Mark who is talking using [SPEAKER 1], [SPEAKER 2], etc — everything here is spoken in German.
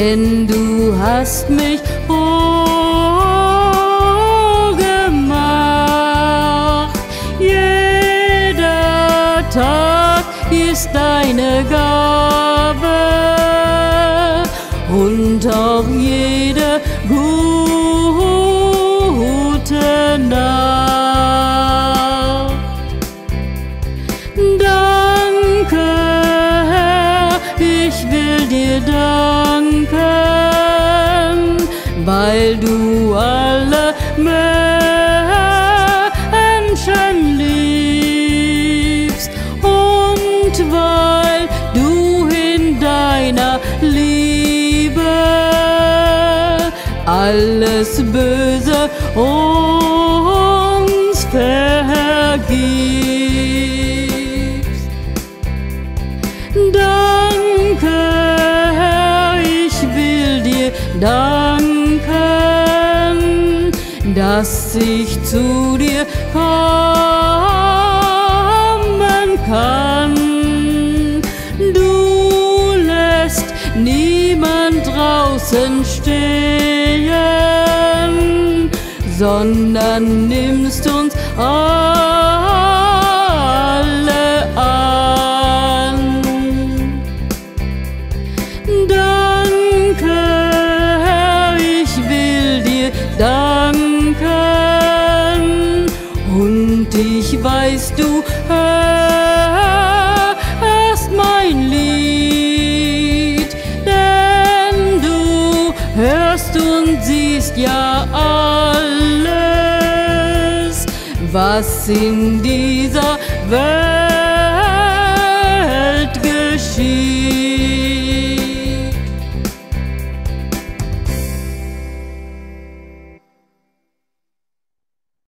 [SPEAKER 1] denn du hast mich froh gemacht. Jeder Tag ist deine Gabe und auch jede gute Nacht. Danke, Herr, ich will dir danken, weil du alle Menschen liebst und weil du in deiner Liebe alles Böse uns vergibst. Danke, Herr, ich will dir danken, dass ich zu dir kommen kann. Du lässt niemand draußen stehen, sondern nimmst uns alle ich weiß, du hörst mein Lied, denn du hörst und siehst ja alles, was in dieser Welt geschieht.